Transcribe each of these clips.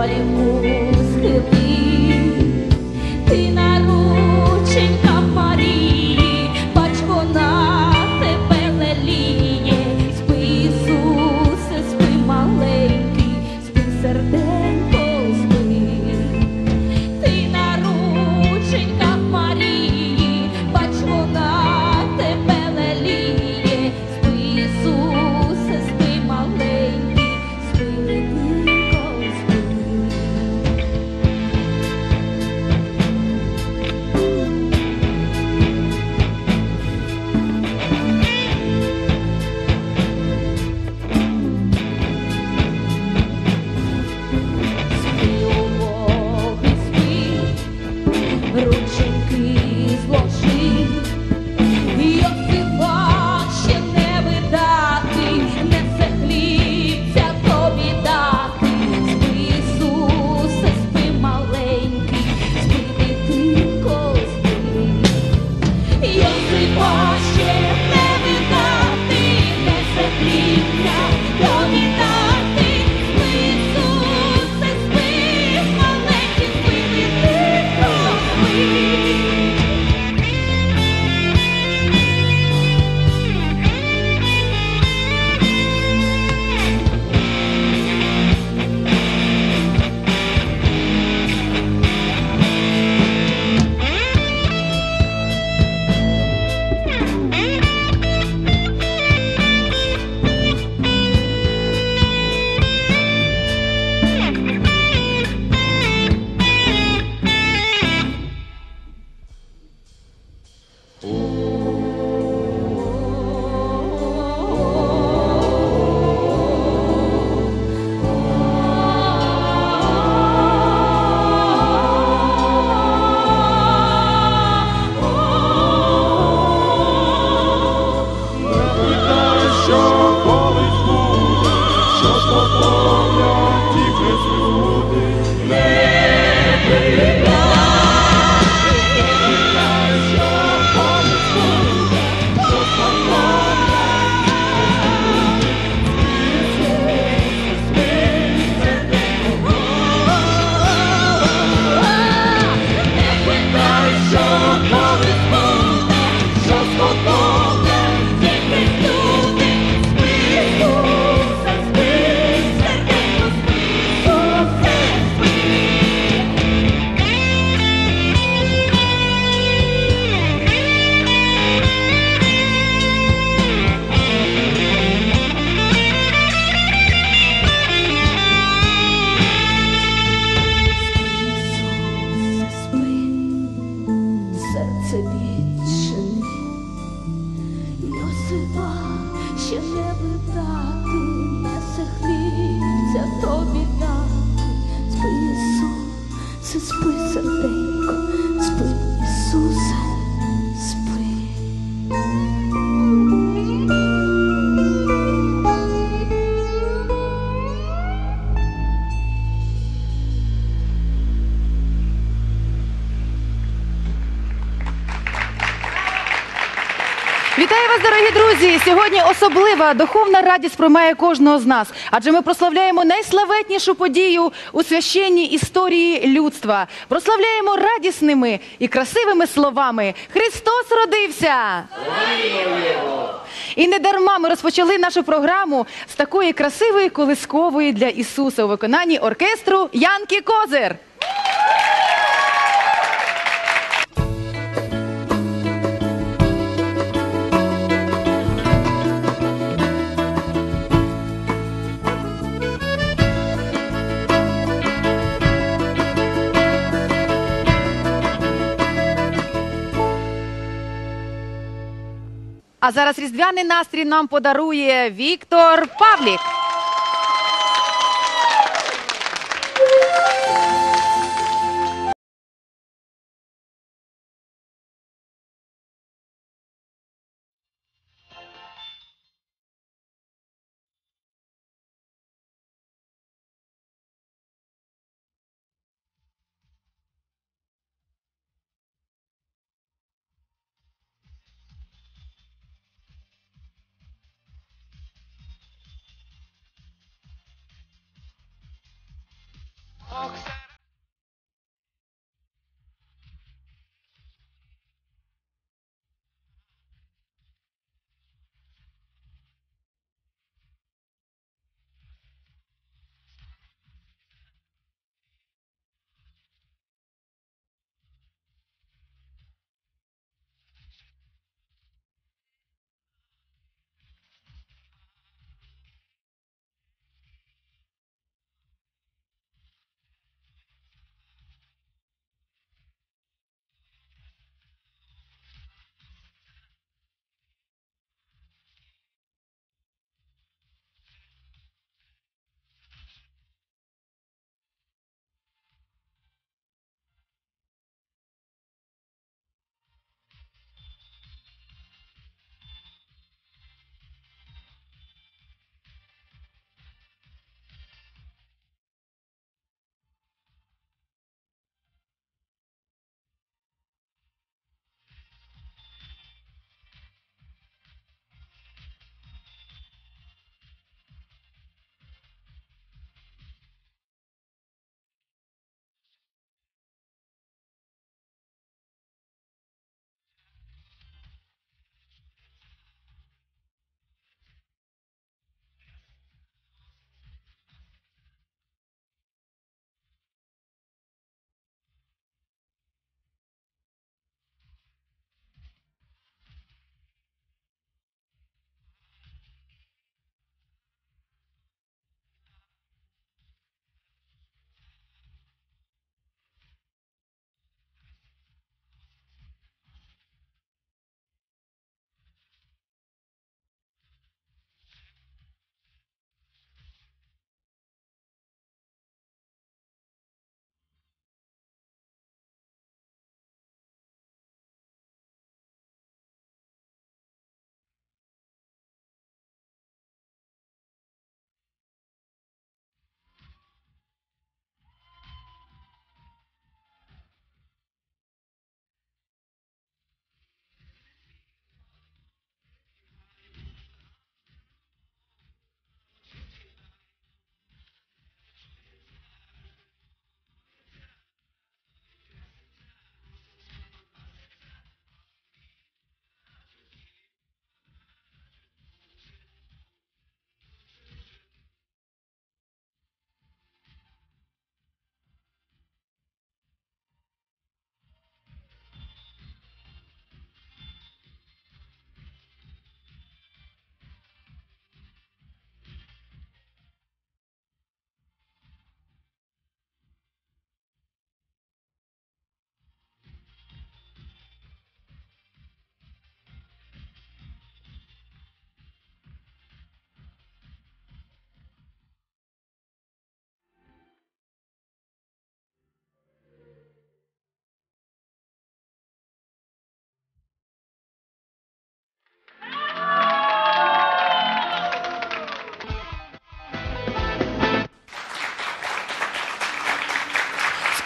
Alemão. особлива духовна радість приймає кожного з нас, адже ми прославляємо найславетнішу подію у священній історії людства. Прославляємо радісними і красивими словами. Христос родився! І не дарма ми розпочали нашу програму з такої красивої колискової для Ісуса у виконанні оркестру Янки Козир. Зараз різдвяний настрій нам подарує Віктор Павлік.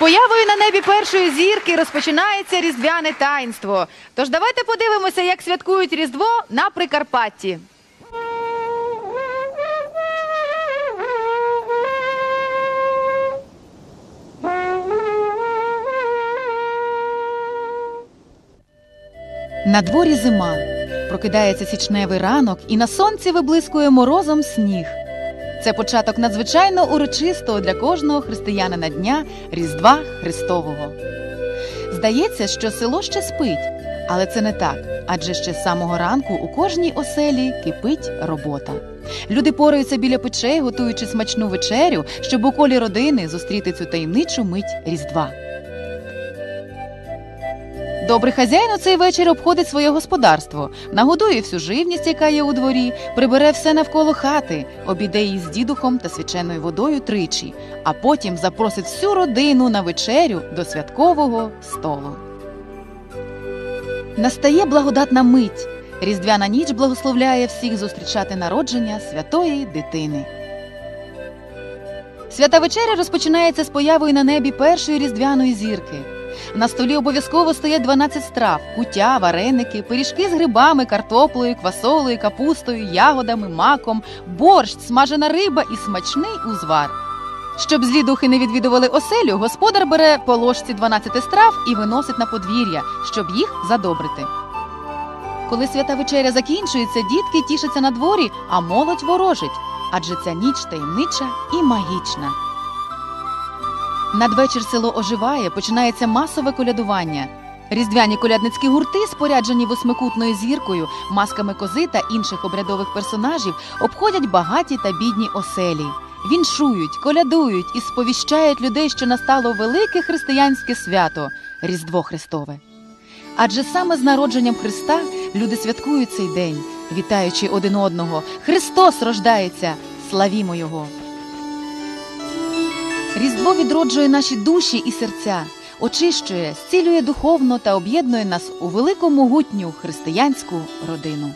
Появою на небі першої зірки розпочинається різдвяне таїнство. Тож давайте подивимося, як святкують Різдво на Прикарпатті. На дворі зима. Прокидається січневий ранок, і на сонці виблискує морозом сніг. Це початок надзвичайно урочистого для кожного християнина дня Різдва Христового. Здається, що село ще спить, але це не так, адже ще з самого ранку у кожній оселі кипить робота. Люди пораються біля печей, готуючи смачну вечерю, щоб у колі родини зустріти цю таємничу мить Різдва. До Добрий хазяїн у цей вечір обходить своє господарство, нагодує всю живність, яка є у дворі, прибере все навколо хати, обійде її з дідухом та свяченою водою тричі, а потім запросить всю родину на вечерю до святкового столу. Настає благодатна мить. Різдвяна ніч благословляє всіх зустрічати народження святої дитини. Свята вечеря розпочинається з появою на небі першої різдвяної зірки. На столі обов'язково стоять 12 страв: куття, вареники, пиріжки з грибами, картоплею, квасолею, капустою, ягодами, маком, борщ, смажена риба і смачний узвар. Щоб злі духи не відвідували оселю, господар бере по ложці 12 страв і виносить на подвір'я, щоб їх задобрити. Коли свята вечеря закінчується, дітки тішаться на дворі, а молодь ворожить, адже ця ніч таємнича і магічна. Надвечір село оживає, починається масове колядування. Різдвяні колядницькі гурти, споряджені восьмикутною зіркою, масками кози та інших обрядових персонажів, обходять багаті та бідні оселі. Віншують, колядують і сповіщають людей, що настало велике християнське свято Різдво Христове. Адже саме з народженням Христа люди святкують цей день, вітаючи один одного. Христос рождається, славімо Його! Різдво відроджує наші душі і серця, очищує, зцілює духовно та об'єднує нас у велику могутню християнську родину.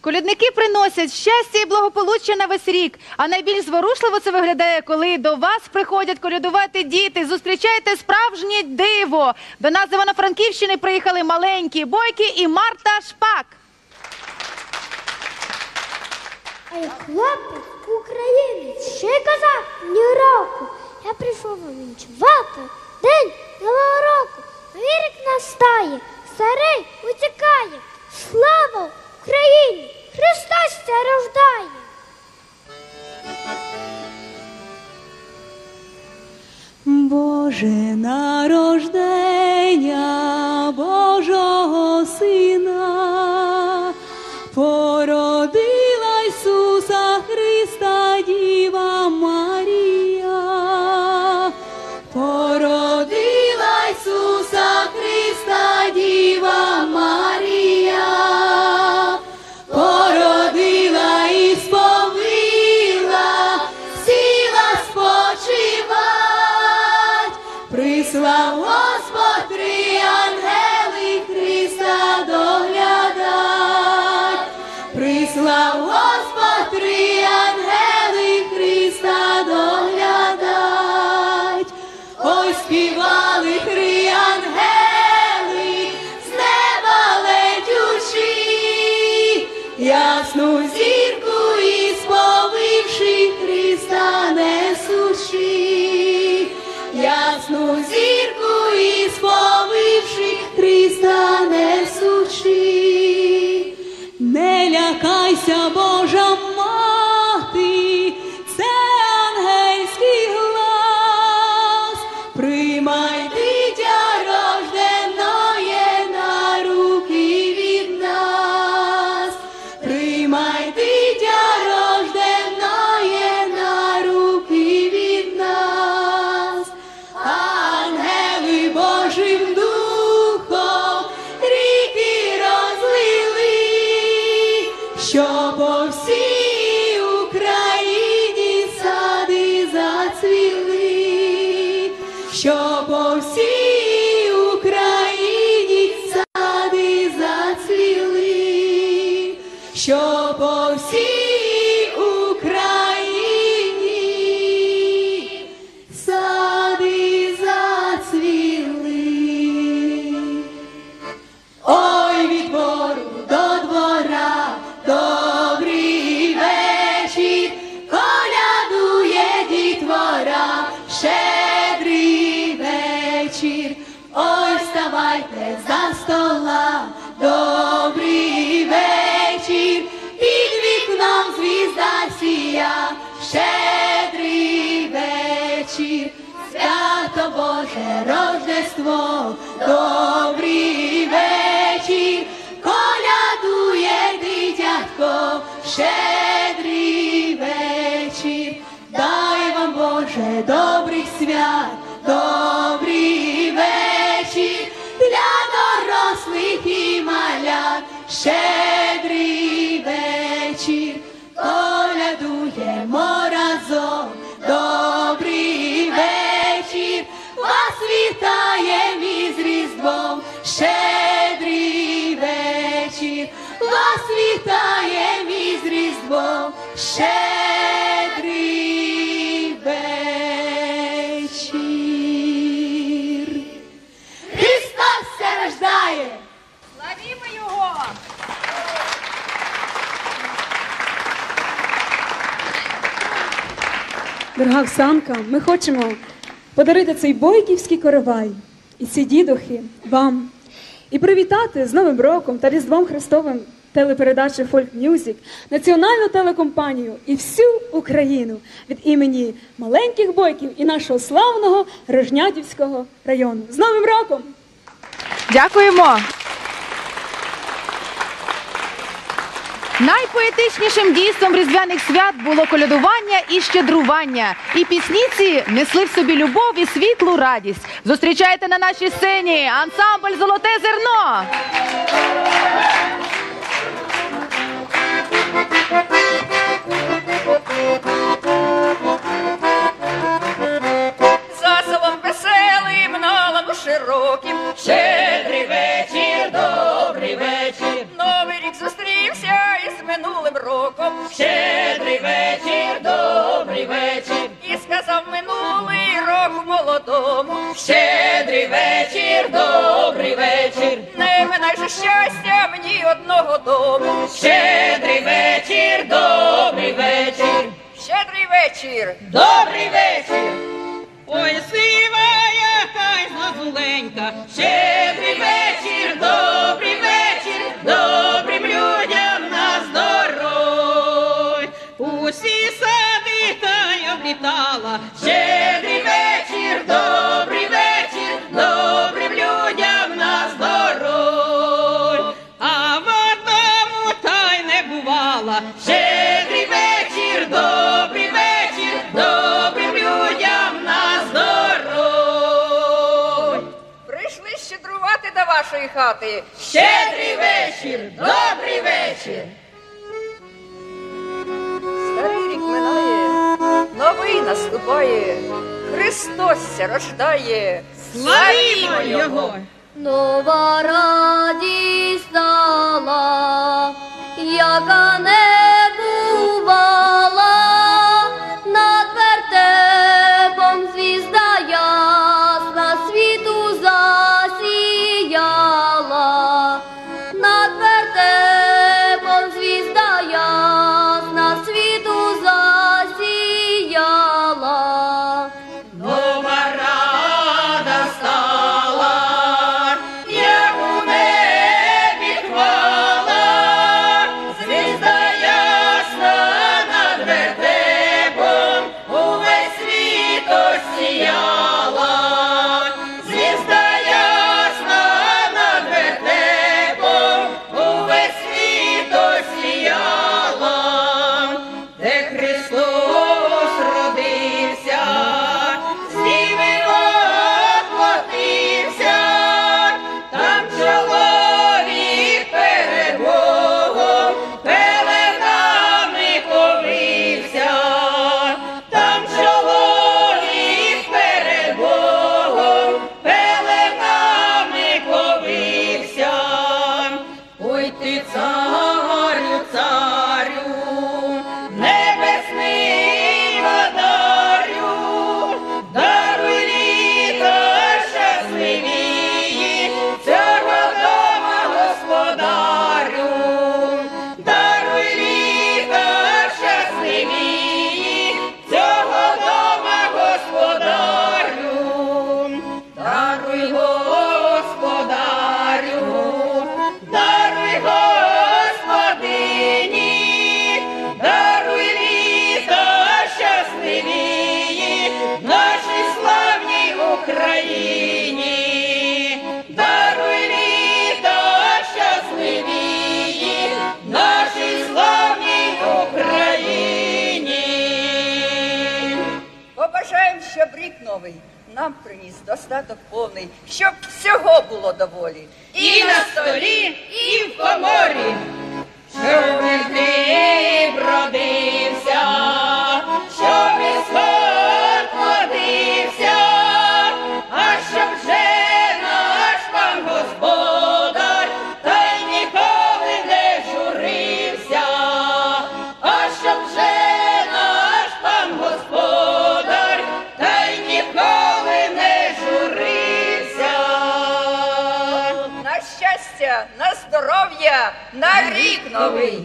Колядники приносять щастя і благополуччя на весь рік. А найбільш зворушливо це виглядає, коли до вас приходять колядувати діти. Зустрічайте справжнє диво. До нас з Івано-Франківщини приїхали маленькі бойки і Марта Шпак. А хлопець українець, ще й казав ні року. Я прийшов вінчувати день нового року. Рік настає, старий утікає. Слава Україні! Христос ся рождає! Боже народження Божого Сина, ясну зірку за стола, добрий вечір, під вікном звізда сія, щедрий вечір. Свято Боже Рождество, добрий вечір, колядує дитятко, щедрий вечір. Боже, добрих свят, щедрий вечір, колядуємо разом, добрий вечір, вас вітаєм із Різдвом, щедрий вечір, вас вітаєм із Різдвом, щедрий! Славімо його! Дорога Оксанка, ми хочемо подарити цей бойківський коровай і ці дідухи вам і привітати з Новим роком та Різдвом Христовим телепередачі Folk Music, національну телекомпанію і всю Україну від імені маленьких бойків і нашого славного Рожнятівського району. З Новим роком! Дякуємо. Найпоетичнішим дійством різдвяних свят було колядування і щедрування. І пісні ці несли в собі любов і світлу радість. Зустрічайте на нашій сцені ансамбль Золоте зерно. Засовом веселим, на лану широким. Минулим роком. Щедрий вечір, добрий вечір. І сказав минулий рок молодому. Щедрий вечір, добрий вечір. Не минай же щастя мені одного дому. Щедрий вечір, добрий вечір. Щедрий вечір, добрий вечір. Ой, сивая, хай злазуленька, щедрий вечір, добрий вечір, вашої хати. Щедрий вечір, добрий вечір. Старий рік минає, новий наступає, Христос ся рождає. Славімо Його! Нова радість стала, яка не достаток щоб всього було доволі. І на столі, і в коморі. Щоб ти здоров'я, на рік новий.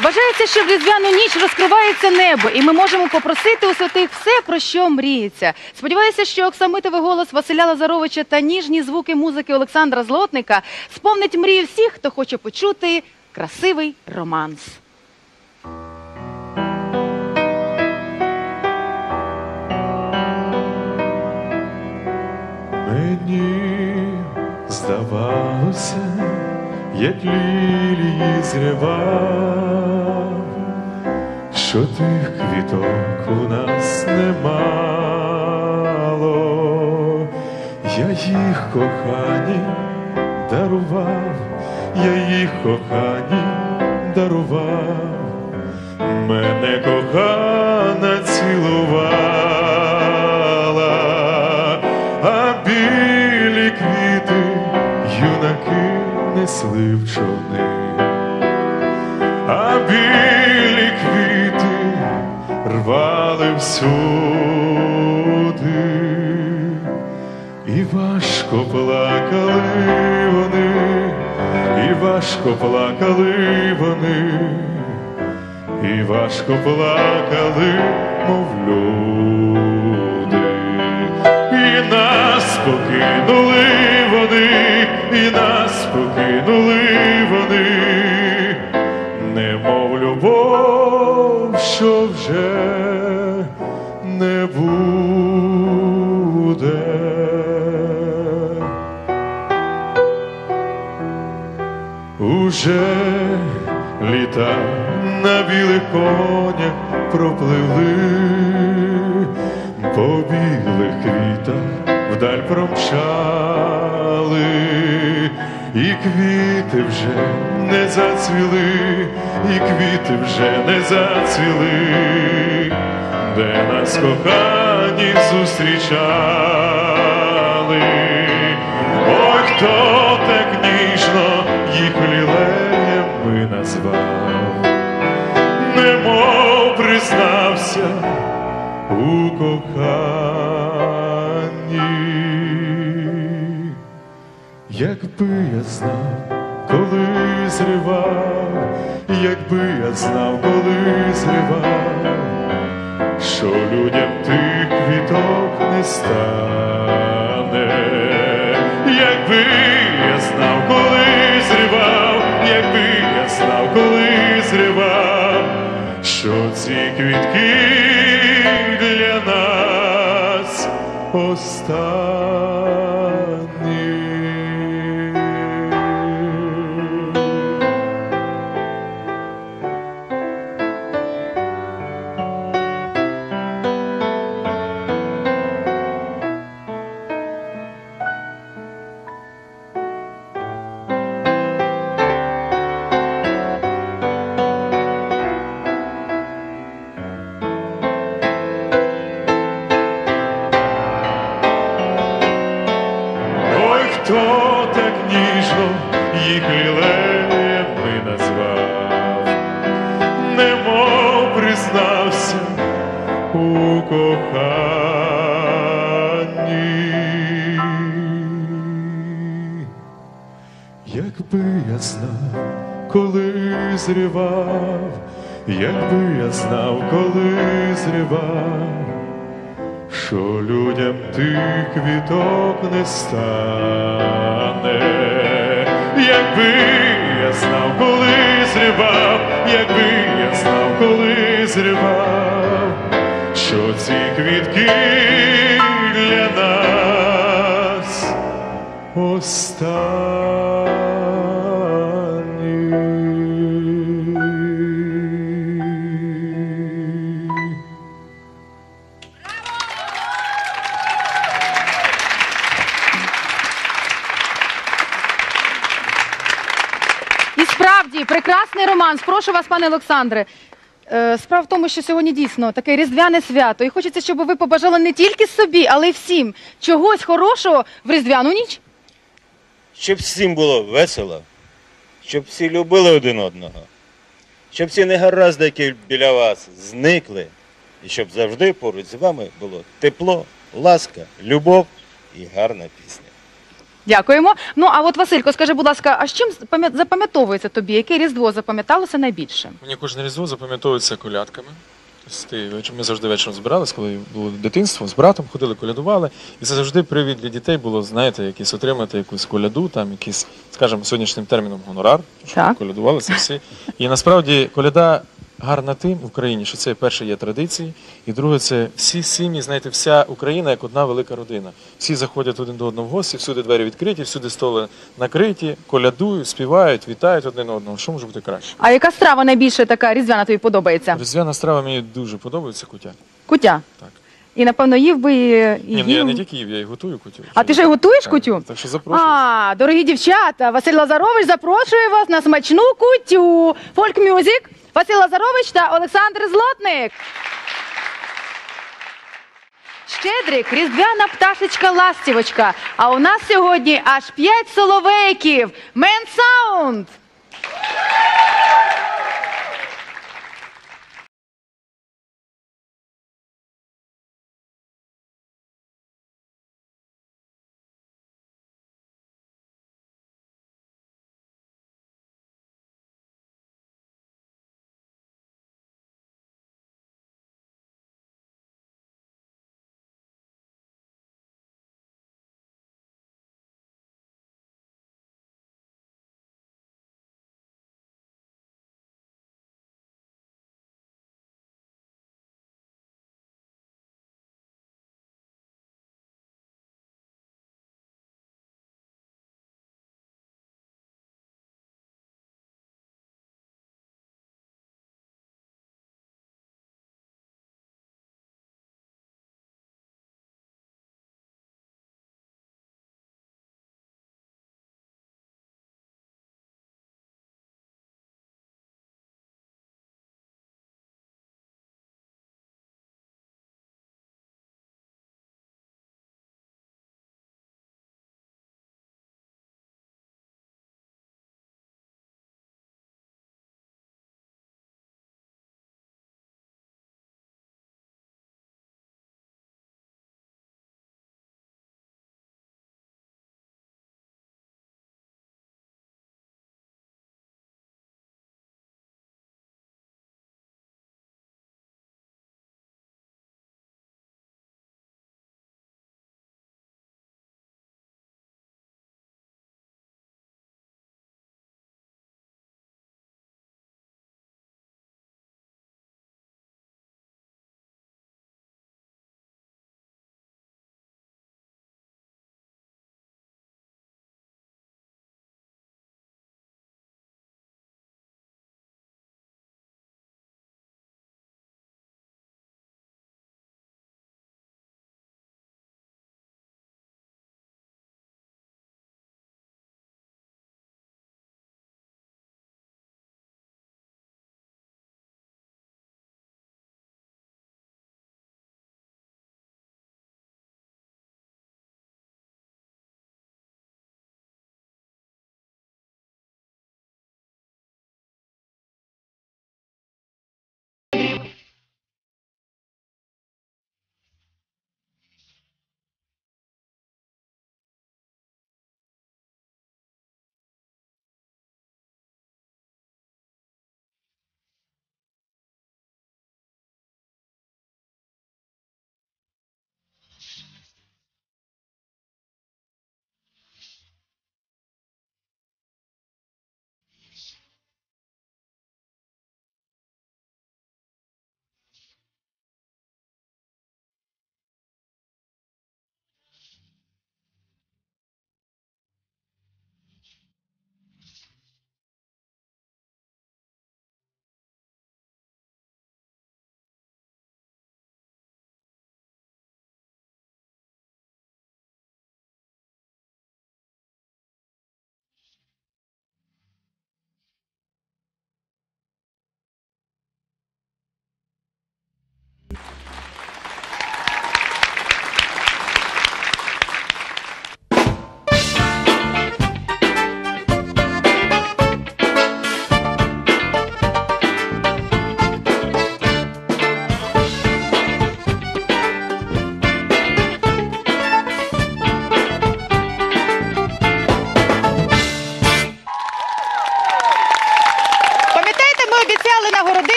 Вважається, що в різдвяну ніч розкривається небо, і ми можемо попросити у святих все, про що мріється. Сподіваюся, що оксамитовий голос Василя Лазаровича та ніжні звуки музики Олександра Злотника сповнить мрії всіх, хто хоче почути красивий романс. Мені здавалося, як лілії зривав, що тих квіток у нас немало, я їх кохані дарував, я їх кохані дарував, мене кохана цілувала, юнаки човни, а білі квіти рвали всюди, і важко плакали вони, і важко плакали вони і важко плакали, мов люди, і нас покинули вони, і нас покинули вони, немов любов, що вже не буде. Уже літа на білих конях пропливли, по білих квітах вдаль промчали, і квіти вже не зацвіли, і квіти вже не зацвіли, де нас кохані зустрічали. Ой, хто так ніжно їх лілеями назвав, немов признався у коханні, якби я знав, коли зривав, якби я знав, коли зривав що людям тих квіток не стане, якби я знав, коли зривав, якби я знав, коли зривав, що ці квітки для нас останні. Немов признався у коханні. Якби я знав, коли зривав, якби я знав, коли зривав що людям тих квіток не стане, якби я знав, коли зривав, якби ці квітки для нас останні. І справді прекрасний роман. Спрошу вас, пане Олександре. Е, Справа в тому, що сьогодні дійсно таке різдвяне свято, і хочеться, щоб ви побажали не тільки собі, але й всім чогось хорошого в різдвяну ніч. щоб всім було весело, щоб всі любили один одного, щоб всі негаразди, які біля вас, зникли, і щоб завжди поруч з вами було тепло, ласка, любов і гарна пісня. Дякуємо. Ну а от Василько, скажи, будь ласка, а з чим пам'ят- запам'ятовується тобі? Яке різдво запам'яталося найбільше? Мені кожне різдво запам'ятовується колядками. Тобто ти веч- Ми завжди вечором збирались, коли було дитинство, з братом ходили, колядували. І це завжди привід для дітей було, знаєте, якісь отримати якусь коляду, там якийсь, скажімо, сьогоднішнім терміном гонорар, що Так. колядували це всі. І насправді коляда гарна тим в Україні, що це перше є традиції, і друге, це всі сім'ї, знаєте, вся Україна як одна велика родина. Всі заходять один до одного в гості, всюди двері відкриті, всюди столи накриті, колядують, співають, вітають один одного. Що може бути краще? А яка страва найбільше така різдвяна тобі подобається? Різдвяна страва мені дуже подобається кутя. Кутя. Так. І напевно їв би і, і Ні, ну, я не тільки їв, я і готую кутю. А ти ще й готуєш Так, кутю? Так що запрошую. А, дорогі дівчата, Василь Лазарович запрошує вас на смачну кутю. Фольк Мюзик, Василь Лазарович та Олександр Злотник. Щедрик, різдвяна пташечка ластівочка. А у нас сьогодні аж п'ять соловейків. Мен саунд.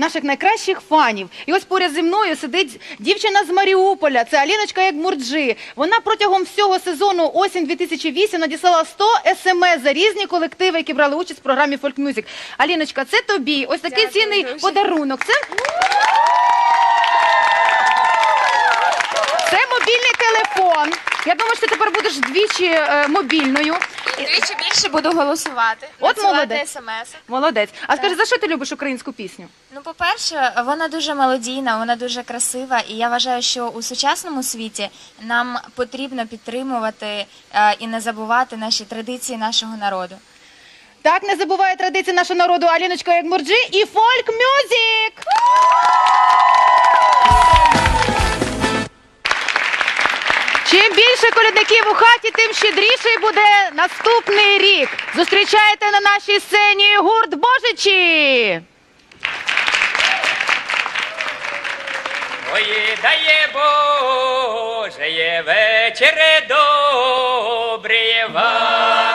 Наших найкращих фанів. І ось поряд зі мною сидить дівчина з Маріуполя. Це Аліночка Ягмурджи. Вона протягом всього сезону осінь 2008 надіслала 100 смс за різні колективи, які брали участь в програмі Folk Music. Аліночка, це тобі. Ось такий Дякую цінний дуже. подарунок. Це Це мобільний телефон. Я думаю, що ти тепер будеш двічі е, мобільною. Двічі більше буду голосувати. От надсилати молодець. смс. Молодець. А скажи, за що ти любиш українську пісню? Ну, по-перше, вона дуже мелодійна, вона дуже красива, і я вважаю, що у сучасному світі нам потрібно підтримувати е, і не забувати наші традиції нашого народу. Так, не забуває традиції нашого народу Аліночка Ягмурджи і фольк мюзик. Чим більше колядників у хаті, тим щедріший буде наступний рік. Зустрічайте на нашій сцені гурт Божичі. Ой, дає Боже, вечере добрі вам,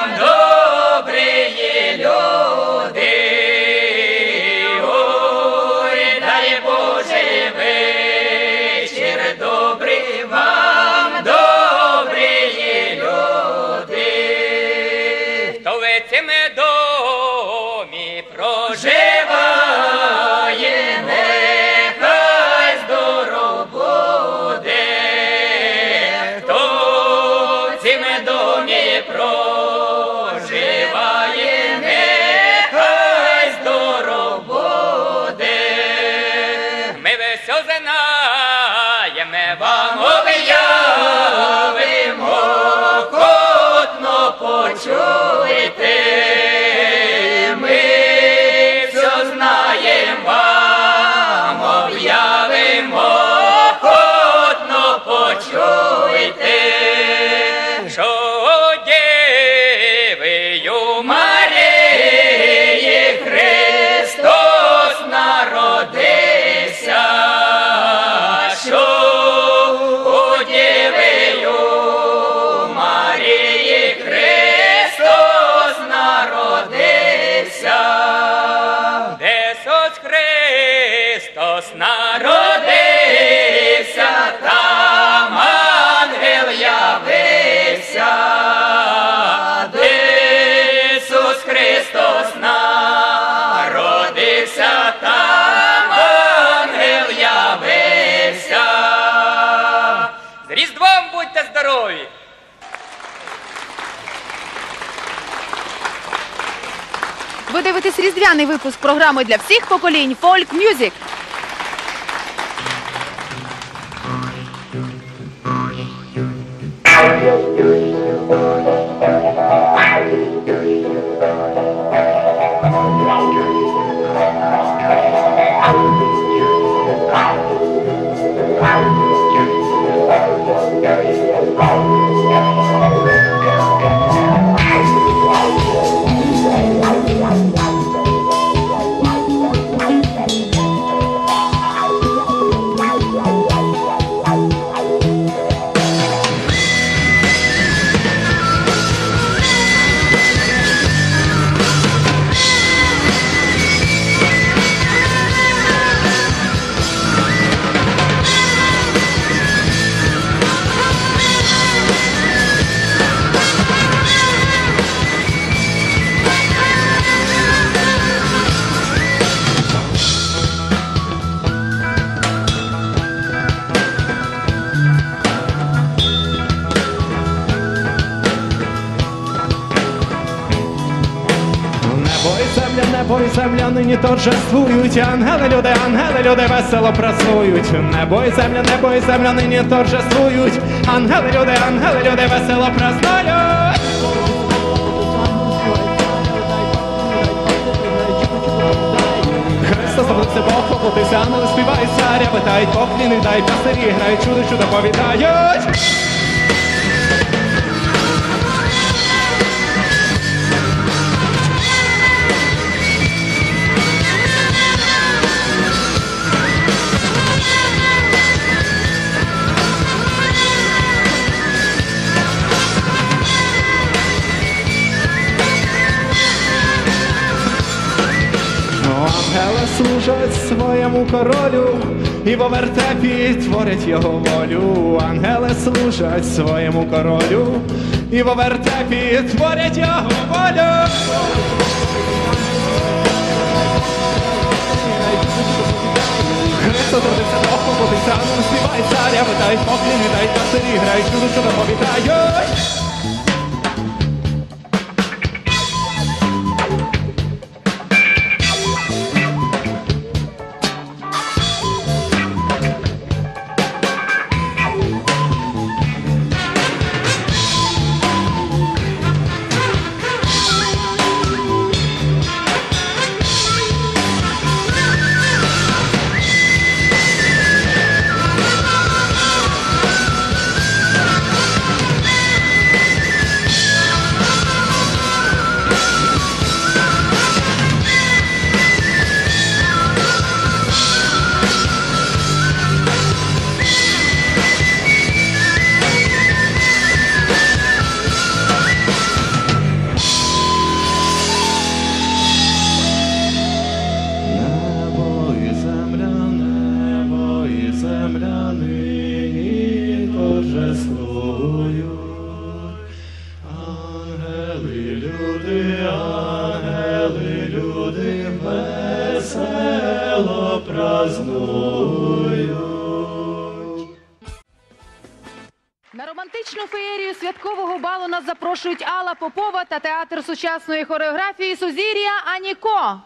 знаємо, вам об'явимо, котно почуйте. Дивитесь різдвяний випуск програми для всіх поколінь Folk Music. Небо торжествують, ангели люди, ангели люди весело працюють. Небо і земля, небо і земля нині торжествують, ангели люди, ангели люди весело празнують. Христос народився, Бог поплотився, ангели співають, царя питають, покліни дай, пастирі грають, чудо, чудо повідають. Служать своєму королю, і в вертепі творять його волю. Ангели служать своєму королю, і в вертепі творять його волю. Христос родився до побудиться, ну співай царя, видай поклін, віддай пастирі, грай, чудо, чудо повітають. Сучасної хореографії Сузір'я Аніко.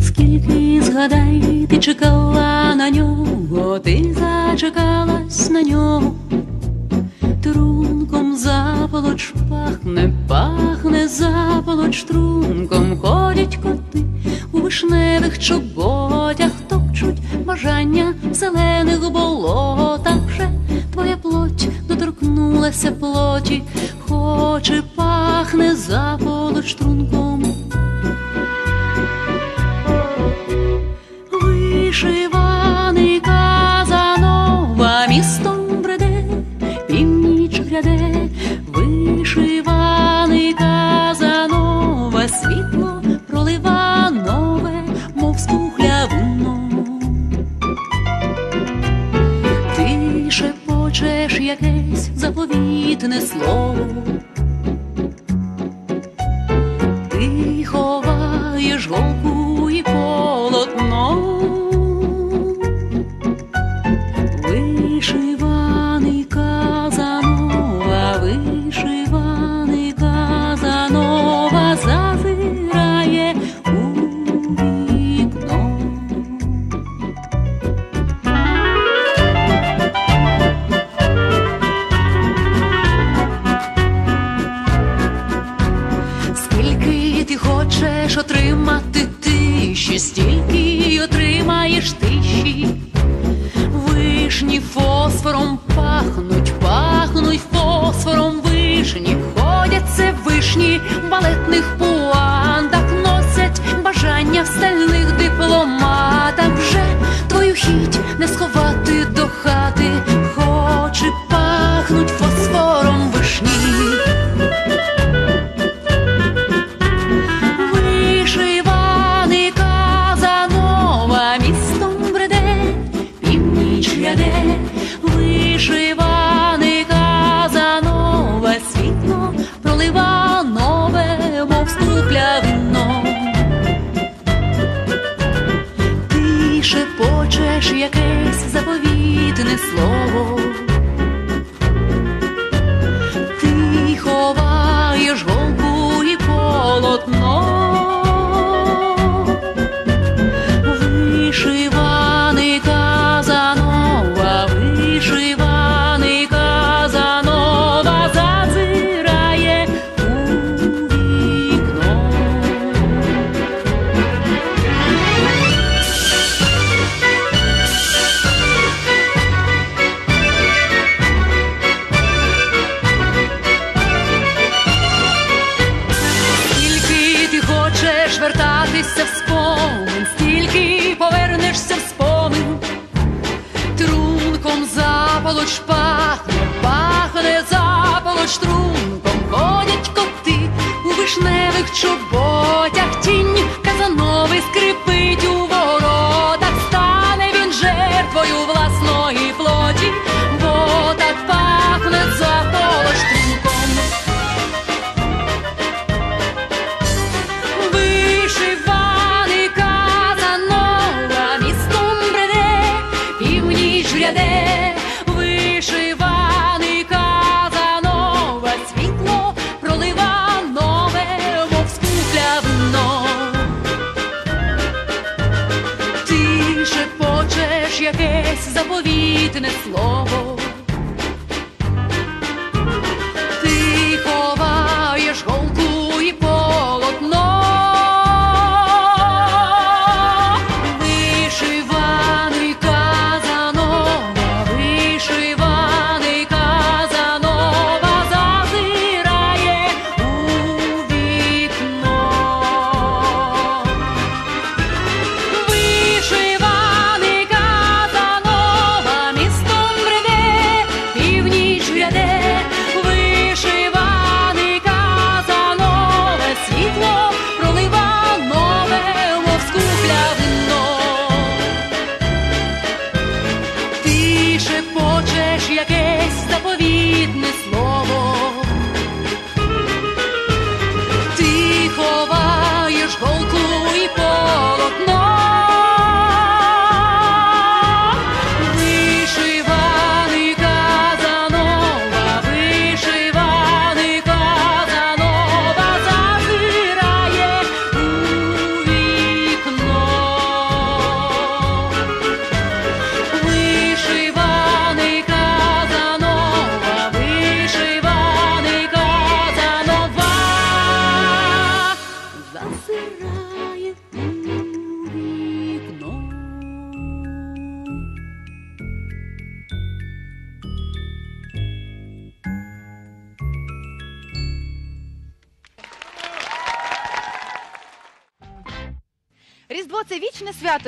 Скільки згадай, ти чекала на нього, ти зачекалась на нього, трунком заполоч пахне, пахне заполоч трунком, ходять коти у вишневих чоботях, топчуть бажання в зелених болотах вже твоя плоть доторкнулася плоті, хоче пахне заполоч трунком. Заповітне слово. Ти ховаєш голку і полотно. Хіть не сховати вишневих чоботях, тінь заповітне слово. Ти шепочеш якесь заповідне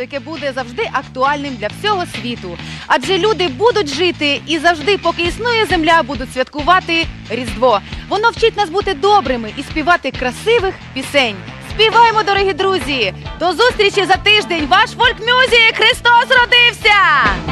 яке буде завжди актуальним для всього світу. Адже люди будуть жити і завжди, поки існує земля, будуть святкувати Різдво. Воно вчить нас бути добрими і співати красивих пісень. Співаємо, дорогі друзі! До зустрічі за тиждень! Ваш фольк-мюзік! Христос родився!